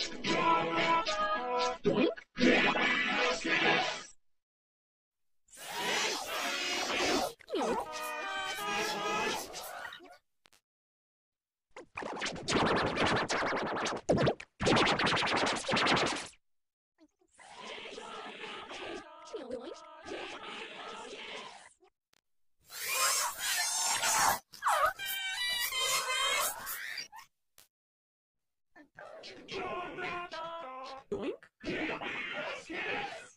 Yeah, yeah. Yes.